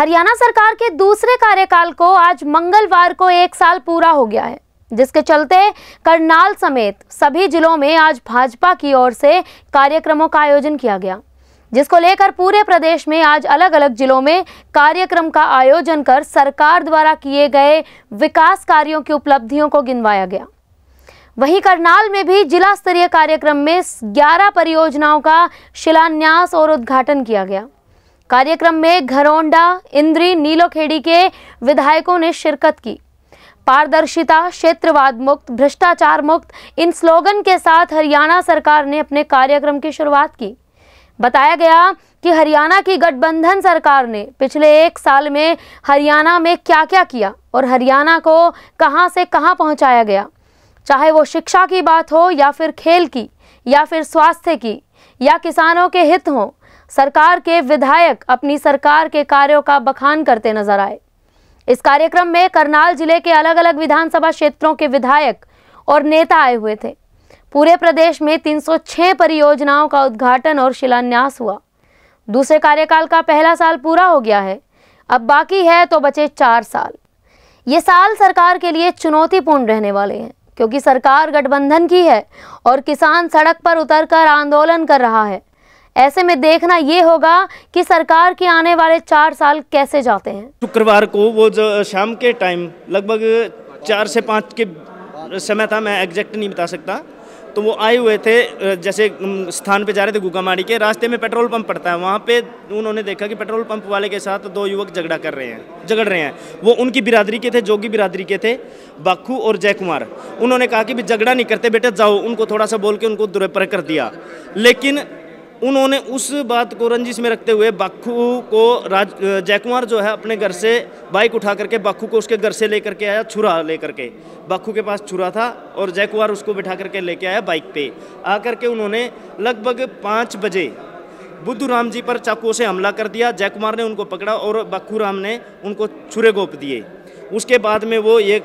हरियाणा सरकार के दूसरे कार्यकाल को आज मंगलवार को एक साल पूरा हो गया है, जिसके चलते करनाल समेत सभी जिलों में आज भाजपा की ओर से कार्यक्रमों का आयोजन किया गया। जिसको लेकर पूरे प्रदेश में आज अलग अलग जिलों में कार्यक्रम का आयोजन कर सरकार द्वारा किए गए विकास कार्यों की उपलब्धियों को गिनवाया गया। वहीं करनाल में भी जिला स्तरीय कार्यक्रम में 11 परियोजनाओं का शिलान्यास और उद्घाटन किया गया। कार्यक्रम में घरौंडा, इंद्री, नीलोखेड़ी के विधायकों ने शिरकत की। पारदर्शिता, क्षेत्रवाद मुक्त, भ्रष्टाचार मुक्त, इन स्लोगन के साथ हरियाणा सरकार ने अपने कार्यक्रम की शुरुआत की। बताया गया कि हरियाणा की गठबंधन सरकार ने पिछले एक साल में हरियाणा में क्या क्या किया और हरियाणा को कहाँ से कहाँ पहुँचाया गया। चाहे वो शिक्षा की बात हो या फिर खेल की, या फिर स्वास्थ्य की, या किसानों के हित हो सरकार के विधायक अपनी सरकार के कार्यों का बखान करते नज़र आए। इस कार्यक्रम में करनाल ज़िले के अलग अलग विधानसभा क्षेत्रों के विधायक और नेता आए हुए थे। पूरे प्रदेश में 306 परियोजनाओं का उद्घाटन और शिलान्यास हुआ। दूसरे कार्यकाल का पहला साल पूरा हो गया है। अब बाकी है तो बचे चार साल। ये साल सरकार के लिए चुनौतीपूर्ण रहने वाले हैं, क्योंकि सरकार गठबंधन की है और किसान सड़क पर उतरकर आंदोलन कर रहा है। ऐसे में देखना ये होगा कि सरकार के आने वाले चार साल कैसे जाते हैं। शुक्रवार को वो जो शाम के टाइम, लगभग चार से पाँच के समय था, मैं एग्जैक्ट नहीं बता सकता। तो वो आए हुए थे जैसे स्थान पे जा रहे थे गुगामाड़ी के, रास्ते में पेट्रोल पंप पड़ता है। वहाँ पे उन्होंने देखा कि पेट्रोल पंप वाले के साथ दो युवक झगड़ा कर रहे हैं, झगड़ रहे हैं। वो उनकी बिरादरी के थे, जोगी बिरादरी के थे, बाखू और जय कुमार उन्होंने कहा कि भी, झगड़ा नहीं करते बेटे, जाओ। उनको थोड़ा सा बोल के उनको दुरुपर कर दिया। लेकिन उन्होंने उस बात को रंजिश में रखते हुए बाखू को राज जयकुमार जो है अपने घर से बाइक उठा करके, बाखू को उसके घर से लेकर के आया, छुरा लेकर के। बाखू के पास छुरा था और जयकुमार उसको बिठा करके लेके आया बाइक पे। आकर के उन्होंने लगभग पाँच बजे बुद्धू राम जी पर चाकुओं से हमला कर दिया। जयकुमार ने उनको पकड़ा और बाखू राम ने उनको छुरे गोप दिए। उसके बाद में वो एक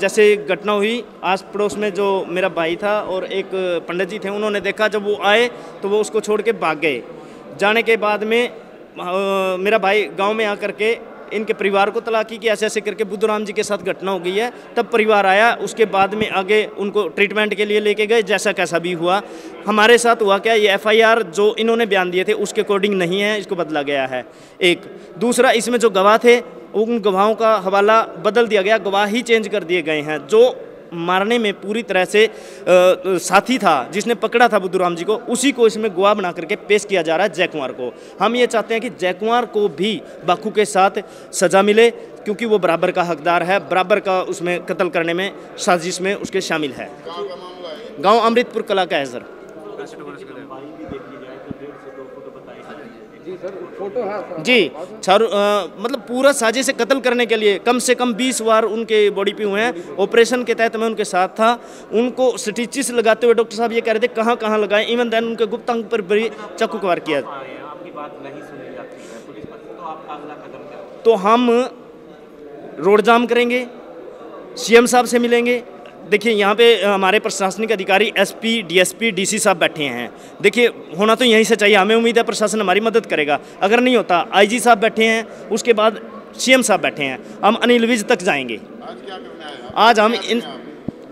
जैसे घटना हुई आस पड़ोस में जो मेरा भाई था और एक पंडित जी थे, उन्होंने देखा जब वो आए तो वो उसको छोड़ के भाग गए। जाने के बाद में मेरा भाई गाँव में आकर के इनके परिवार को तलाक की ऐसे ऐसे करके बुद्धराम जी के साथ घटना हो गई है। तब परिवार आया, उसके बाद में आगे उनको ट्रीटमेंट के लिए लेके गए, जैसा कैसा भी हुआ। हमारे साथ हुआ क्या, ये एफआईआर जो इन्होंने बयान दिए थे, उसके अकॉर्डिंग नहीं है, इसको बदला गया है। एक, दूसरा, इसमें जो गवाह थे उन गवाहों का हवाला बदल दिया गया गवाह ही चेंज कर दिए गए हैं जो मारने में पूरी तरह से आ, साथी था जिसने पकड़ा था बुद्धूराम जी को उसी को इसमें गवाह बना करके पेश किया जा रहा है जय कुमार को। हम ये चाहते हैं कि जय कुमार को भी बाकू के साथ सज़ा मिले क्योंकि वो बराबर का हकदार है बराबर का उसमें कत्ल करने में साजिश में उसके शामिल है। गाँव अमृतपुर कला का है सर। जी सर मतलब पूरा साजे से कत्ल करने के लिए कम से कम 20 बार उनके बॉडी पे हुए हैं। ऑपरेशन के तहत मैं उनके साथ था। उनको स्टिचिस लगाते हुए डॉक्टर साहब ये कह रहे थे कहाँ कहाँ लगाए? इवन देन उनके गुप्त अंग पर भी चाकू कवार किया। तो हम रोड जाम करेंगे सीएम साहब से मिलेंगे देखिए यहाँ पे हमारे प्रशासनिक अधिकारी एसपी डीएसपी डीसी साहब बैठे हैं। देखिए होना तो यहीं से चाहिए। हमें उम्मीद है प्रशासन हमारी मदद करेगा। अगर नहीं होता आईजी साहब बैठे हैं उसके बाद सीएम साहब बैठे हैं। हम अनिल विज तक जाएँगे। आज हम इन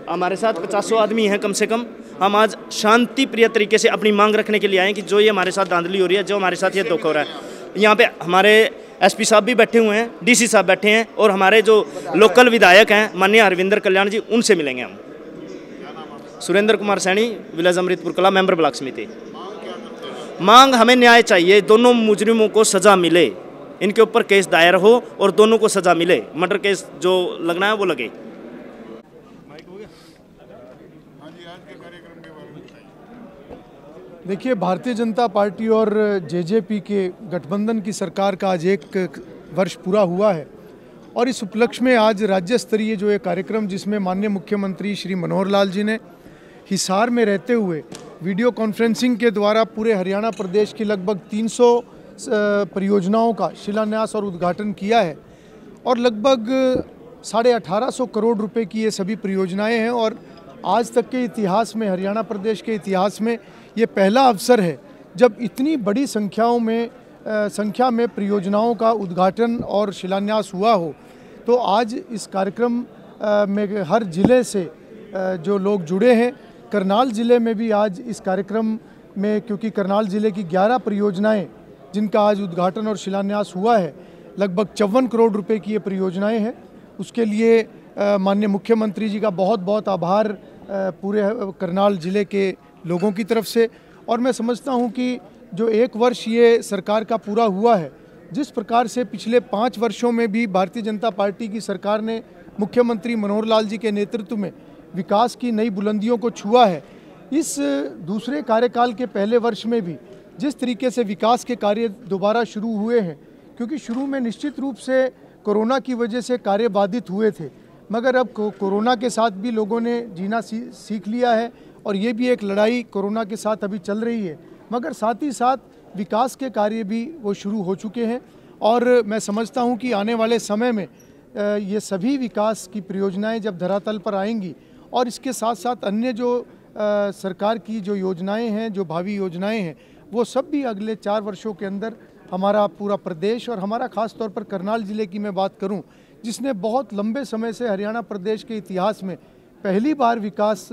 हमारे साथ पचासों आदमी हैं कम से कम। हम आज शांति प्रिय तरीके से अपनी मांग रखने के लिए आए कि जो ये हमारे साथ धांधली हो रही है जो हमारे साथ ये दुख हो रहा है। यहाँ पे हमारे एसपी साहब भी बैठे हुए हैं डीसी साहब बैठे हैं और हमारे जो लोकल विधायक हैं, माननीय हरविंदर कल्याण जी, उनसे मिलेंगे हम। Surendra Kumar Saini, village Amritpur Kala, member block समिति। मांग हमें न्याय चाहिए, दोनों मुजरिमों को सज़ा मिले। इनके ऊपर केस दायर हो और दोनों को सज़ा मिले। मर्डर केस जो लगना है, वो लगे। देखिए, भारतीय जनता पार्टी और जेजेपी के गठबंधन की सरकार का आज एक वर्ष पूरा हुआ है और इस उपलक्ष्य में आज राज्य स्तरीय जो एक कार्यक्रम जिसमें माननीय मुख्यमंत्री श्री मनोहर लाल जी ने हिसार में रहते हुए वीडियो कॉन्फ्रेंसिंग के द्वारा पूरे हरियाणा प्रदेश की लगभग 300 परियोजनाओं का शिलान्यास और उद्घाटन किया है और लगभग साढ़े अठारह करोड़ रुपए की ये सभी परियोजनाएँ हैं और आज तक के इतिहास में, हरियाणा प्रदेश के इतिहास में ये पहला अवसर है जब इतनी बड़ी संख्याओं में संख्या में परियोजनाओं का उद्घाटन और शिलान्यास हुआ हो तो आज इस कार्यक्रम में हर ज़िले से अ, जो लोग जुड़े हैं करनाल ज़िले में भी आज इस कार्यक्रम में क्योंकि करनाल ज़िले की 11 परियोजनाएँ जिनका आज उद्घाटन और शिलान्यास हुआ है लगभग चौवन करोड़ रुपए की ये परियोजनाएँ हैं। उसके लिए माननीय मुख्यमंत्री जी का बहुत बहुत आभार पूरे करनाल ज़िले के लोगों की तरफ़ से। और मैं समझता हूँ कि जो एक वर्ष ये सरकार का पूरा हुआ है, जिस प्रकार से पिछले पाँच वर्षों में भी भारतीय जनता पार्टी की सरकार ने मुख्यमंत्री मनोहर लाल जी के नेतृत्व में विकास की नई बुलंदियों को छुआ है, इस दूसरे कार्यकाल के पहले वर्ष में भी जिस तरीके से विकास के कार्य दोबारा शुरू हुए हैं, क्योंकि शुरू में निश्चित रूप से कोरोना की वजह से कार्य बाधित हुए थे मगर अब कोरोना के साथ भी लोगों ने जीना सीख लिया है और ये भी एक लड़ाई कोरोना के साथ अभी चल रही है। मगर साथ ही साथ विकास के कार्य भी वो शुरू हो चुके हैं और मैं समझता हूँ कि आने वाले समय में ये सभी विकास की परियोजनाएँ जब धरातल पर आएँगी और इसके साथ साथ अन्य जो सरकार की जो योजनाएँ हैं, जो भावी योजनाएँ हैं, वो सब भी अगले चार वर्षों के अंदर हमारा पूरा प्रदेश और हमारा खास तौर पर करनाल ज़िले की मैं बात करूँ जिसने बहुत लंबे समय से हरियाणा प्रदेश के इतिहास में पहली बार विकास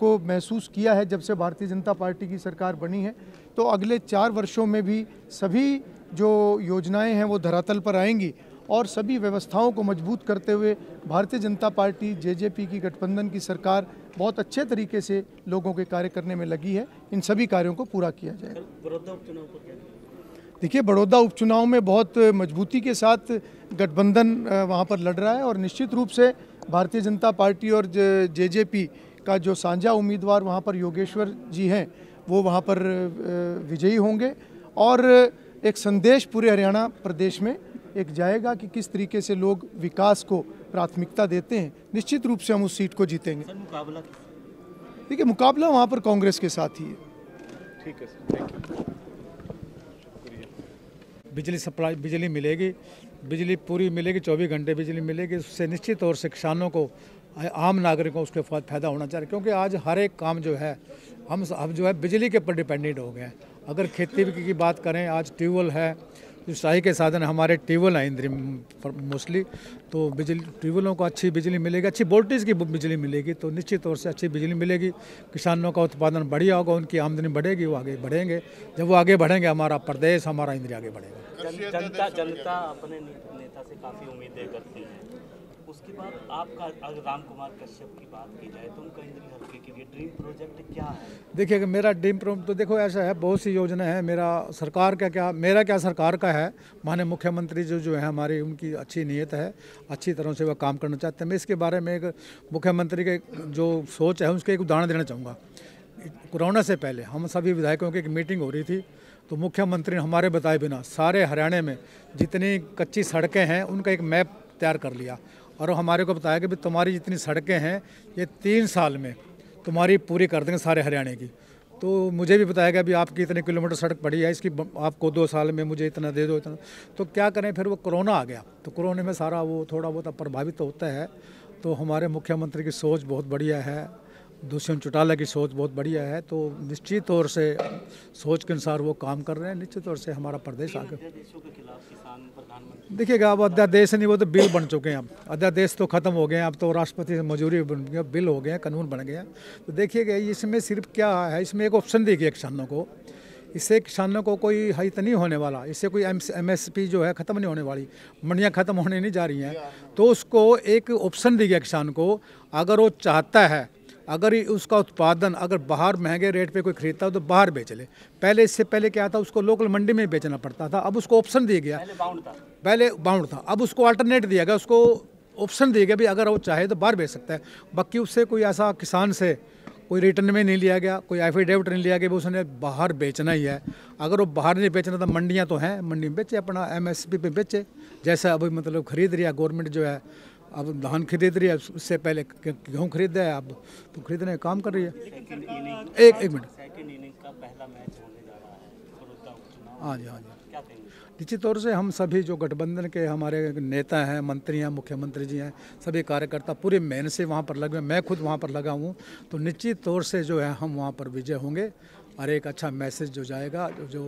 को महसूस किया है जब से भारतीय जनता पार्टी की सरकार बनी है। तो अगले चार वर्षों में भी सभी जो योजनाएँ हैं वो धरातल पर आएँगी और सभी व्यवस्थाओं को मज़बूत करते हुए भारतीय जनता पार्टी, जेजेपी की गठबंधन की सरकार बहुत अच्छे तरीके से लोगों के कार्य करने में लगी है। इन सभी कार्यों को पूरा किया जाएगा। देखिए बड़ौदा उपचुनाव में बहुत मजबूती के साथ गठबंधन वहाँ पर लड़ रहा है और निश्चित रूप से भारतीय जनता पार्टी और जे, जेजेपी का जो साझा उम्मीदवार वहाँ पर योगेश्वर जी हैं वो वहाँ पर विजयी होंगे। और एक संदेश पूरे हरियाणा प्रदेश में एक जाएगा कि किस तरीके से लोग विकास को प्राथमिकता देते हैं। निश्चित रूप से हम उस सीट को जीतेंगे। मुकाबला देखिए मुकाबला वहाँ पर कांग्रेस के साथ ही है। बिजली सप्लाई, बिजली मिलेगी, बिजली पूरी मिलेगी, चौबीस घंटे बिजली मिलेगी, उससे निश्चित तौर से किसानों को आम नागरिकों उसके फ़ायदा फ़ायदा होना चाहिए, क्योंकि आज हर एक काम जो है, हम अब जो है बिजली के ऊपर डिपेंडेंट हो गए हैं। अगर खेती की बात करें, आज ट्यूबवेल है जो के साधन हमारे ट्यूबवेल हैं इंद्री मोस्टली तो बिजली, ट्यूबवेलों को अच्छी बिजली मिलेगी, अच्छी वोल्टेज की बिजली मिलेगी तो निश्चित तौर से अच्छी बिजली मिलेगी। किसानों का उत्पादन बढ़िया होगा, उनकी आमदनी बढ़ेगी, वो आगे बढ़ेंगे। जब वो आगे बढ़ेंगे, हमारा प्रदेश, हमारा इंद्रिया आगे बढ़ेगा। जनता जनता अपने नेता से काफ़ी उम्मीदें करती है। उसके बाद आपका, अगर राम कुमार कश्यप की बात की जाए तो उनका इंद्री हल्के के लिए ड्रीम प्रोजेक्ट क्या है? देखिए कि मेरा ड्रीम प्रो तो देखो, ऐसा है, बहुत सी योजना है। मेरा सरकार का क्या, मेरा क्या सरकार का है? माननीय मुख्यमंत्री जो जो है हमारी, उनकी अच्छी नीयत है, अच्छी तरह से वह काम करना चाहते हैं। मैं इसके बारे में एक मुख्यमंत्री के जो सोच है, उसके एक उदाहरण देना चाहूँगा। कोरोना से पहले हम सभी विधायकों की एक मीटिंग हो रही थी तो मुख्यमंत्री ने हमारे बताए बिना सारे हरियाणा में जितनी कच्ची सड़कें हैं, उनका एक मैप तैयार कर लिया। और हमारे को बताया कि तुम्हारी जितनी सड़कें हैं, ये तीन साल में तुम्हारी पूरी कर देंगे सारे हरियाणा की। तो मुझे भी बताया गया, अभी आपकी इतने किलोमीटर सड़क पड़ी है, इसकी आपको दो साल में मुझे इतना दे दो, इतना। तो क्या करें, फिर वो कोरोना आ गया। तो कोरोना में सारा वो थोड़ा बहुत प्रभावित होता है। तो हमारे मुख्यमंत्री की सोच बहुत बढ़िया है। दुष्यंत चौटाला की सोच बहुत बढ़िया है तो निश्चित तौर से सोच के अनुसार वो काम कर रहे हैं निश्चित तौर से हमारा प्रदेश आगे। देखिएगा अब अध्यादेश नहीं वो तो बिल बन चुके हैं अब। अध्यादेश तो खत्म हो गए हैं अब तो राष्ट्रपति से मंजूरी बन गई है, बिल हो गए हैं कानून बन गए हैं। तो देखिएगा इसमें सिर्फ़ क्या है इसमें एक ऑप्शन दी गई किसानों को। इससे किसानों को कोई हित नहीं होने वाला इससे कोई एम एस पी जो है ख़त्म नहीं होने वाली मंडियाँ ख़त्म होने नहीं जा रही हैं। तो उसको एक ऑप्शन दी गया किसान को अगर वो चाहता है अगर उसका उत्पादन अगर बाहर महँगे रेट पे कोई खरीदता है तो बाहर बेच ले। पहले इससे पहले क्या था उसको लोकल मंडी में बेचना पड़ता था। अब उसको ऑप्शन दिया गया। पहले बाउंड था। था। अब उसको अल्टरनेट दिया गया उसको ऑप्शन दिया गया भी अगर वो चाहे तो बाहर बेच सकता है। बाकी उससे कोई ऐसा किसान से कोई रिटर्न में नहीं लिया गया कोई एफिडेविट नहीं लिया गया भी उसने बाहर बेचना ही है। अगर वो बाहर नहीं बेचना तो मंडियाँ तो हैं मंडी में बेचे अपना एम एस पी पे बेचे। जैसा अभी मतलब खरीद रही है गवर्नमेंट जो है अब धान खरीद रही है, उससे पहले गेहूँ खरीद रहा है? अब तो खरीदने का काम कर रही है। एक एक मिनट। रहा है हाँ जी हाँ जी। निश्चित तौर से हम सभी जो गठबंधन के हमारे नेता हैं, मंत्री हैं, मुख्यमंत्री जी हैं, सभी कार्यकर्ता पूरी मेहनत से वहाँ पर लगे हैं। मैं खुद वहाँ पर लगा हूँ। तो निश्चित तौर से जो है, हम वहाँ पर विजय होंगे और एक अच्छा मैसेज जो जाएगा, जो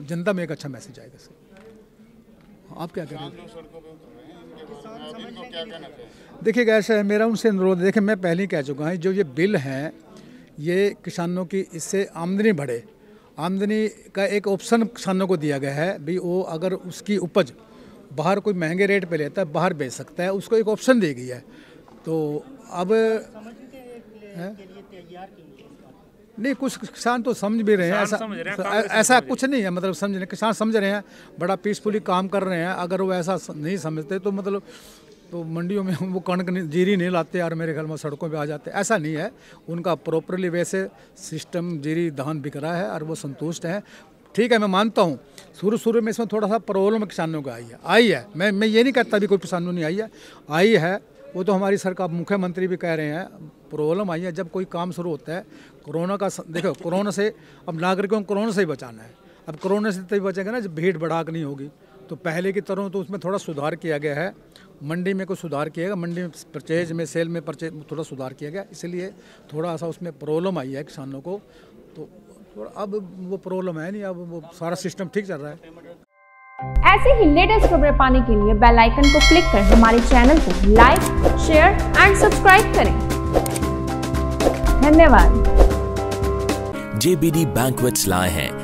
जनता में एक अच्छा मैसेज आएगा सर आप क्या करें देखिए ऐसा है मेरा उनसे अनुरोध देखिए मैं पहले ही कह चुका हूँ जो ये बिल हैं ये किसानों की इससे आमदनी बढ़े। आमदनी का एक ऑप्शन किसानों को दिया गया है भी वो अगर उसकी उपज बाहर कोई महँगे रेट पे लेता है बाहर बेच सकता है उसको एक ऑप्शन दी गई है। तो अब नहीं कुछ किसान तो समझ भी रहे हैं ऐसा रहे हैं, ऐसा कुछ नहीं है मतलब समझ रहे किसान समझ रहे हैं बड़ा पीसफुली काम कर रहे हैं अगर वो ऐसा नहीं समझते तो मतलब तो मंडियों में वो कणक नहीं जीरी नहीं लाते यार मेरे घर में सड़कों पे आ जाते ऐसा नहीं है। उनका प्रॉपरली वैसे सिस्टम जीरी धान बिक रहा है और वो संतुष्ट हैं। ठीक है मैं मानता हूँ शुरू शुरू में इसमें थोड़ा सा प्रॉब्लम किसानों का आई है आई है। मैं मैं ये नहीं कहता भी कोई किसानों नहीं आई है आई है वो तो हमारी सरकार, मुख्यमंत्री भी कह रहे हैं, प्रॉब्लम आई है, जब कोई काम शुरू होता है, कोरोना का देखो, कोरोना से, अब नागरिकों को कोरोना से ही बचाना है। अब कोरोना से तभी बचेगा ना, जब भीड़ भड़ाक नहीं होगी। तो पहले की तरह तो उसमें थोड़ा सुधार किया गया है, मंडी में कुछ सुधार किया गया, मंडी में परचेज में, सेल में परचेज थोड़ा सुधार किया गया, इसलिए थोड़ा सा उसमें प्रॉब्लम आई है किसानों को। तो अब वो प्रॉब्लम है नहीं, अब वो सारा सिस्टम ठीक चल रहा है। ऐसे ही लेटेस्ट खबरें पाने के लिए बेल आइकन को क्लिक कर हमारे चैनल को लाइक, शेयर एंड सब्सक्राइब करें। धन्यवाद। जेबीडी बैंकवेट्स लाए हैं।